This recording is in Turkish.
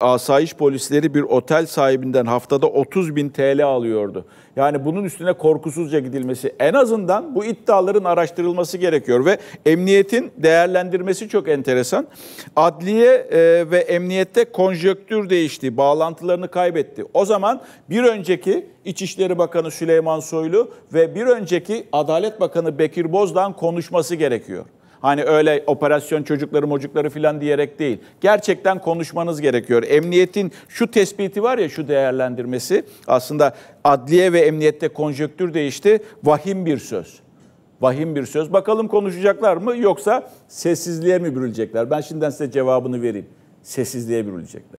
asayiş polisleri bir otel sahibinden haftada 30 bin TL alıyordu. Yani bunun üstüne korkusuzca gidilmesi en azından bu iddiaların araştırılması gerekiyor ve emniyetin değerlendirmesi çok enteresan. Adliye e, ve emniyette konjöktür değişti, bağlantılarını kaybetti. O zaman bir önceki İçişleri Bakanı Süleyman Soylu ve bir önceki Adalet Bakanı Bekir Bozdağ'ın konuşması gerekiyor. Hani öyle operasyon çocukları mocukları falan diyerek değil. Gerçekten konuşmanız gerekiyor. Emniyetin şu tespiti var ya şu değerlendirmesi aslında adliye ve emniyette konjöktür değişti. Vahim bir söz. Vahim bir söz. Bakalım konuşacaklar mı yoksa sessizliğe mi bürülecekler? Ben şimdiden size cevabını vereyim. Sessizliğe bürülecekler.